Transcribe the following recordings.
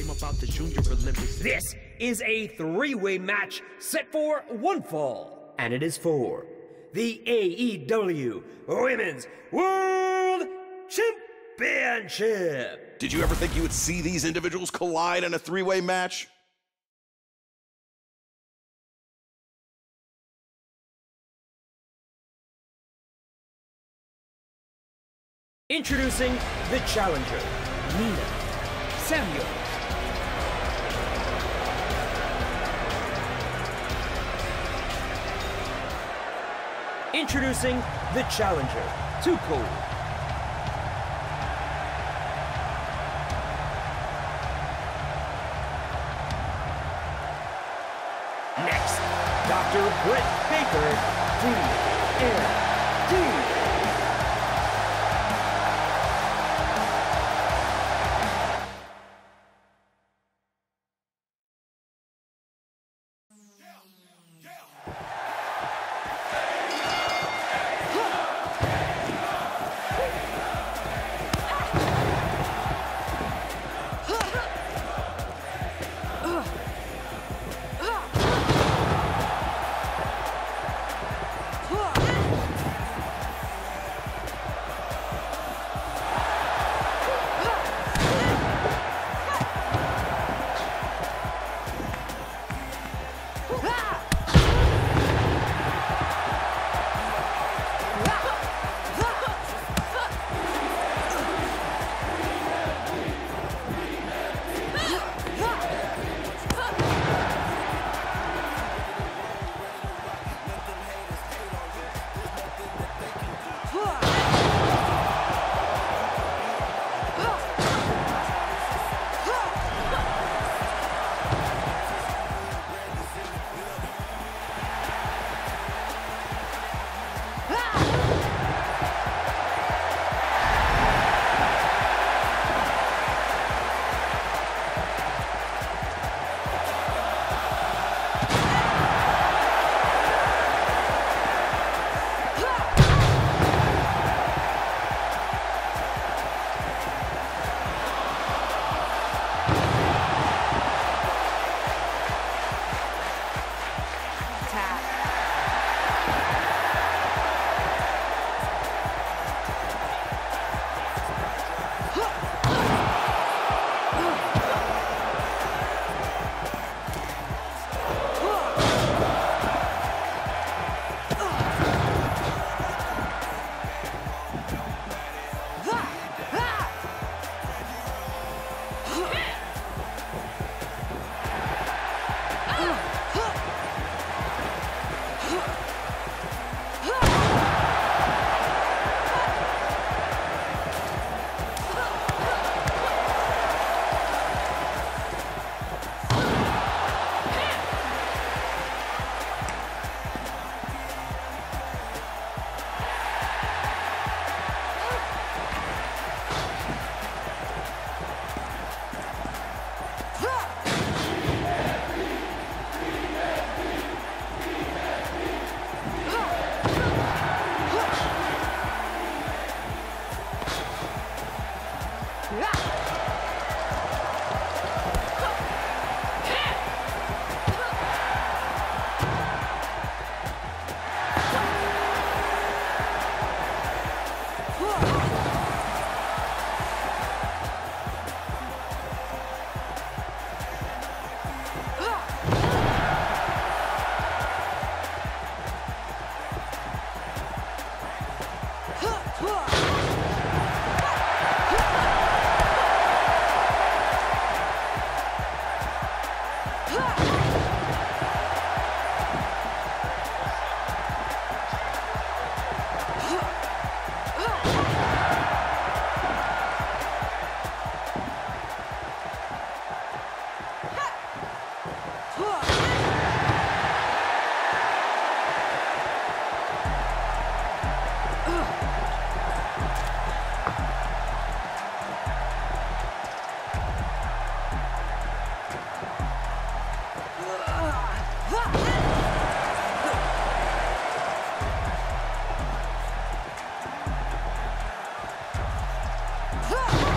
shame about the Junior Olympics. This is a three-way match set for one fall, and it is for the AEW Women's World Championship. Did you ever think you would see these individuals collide in a three-way match? Introducing the challenger, Nina Samuel. Introducing the challenger, Tuko. Next, Dr. Britt Baker, D-M-D. 哈 哈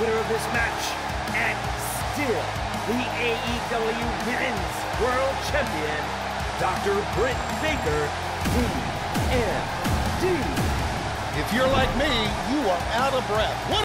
of this match, and still the AEW Women's World Champion, Dr. Britt Baker, DMD. If you're like me, you are out of breath. What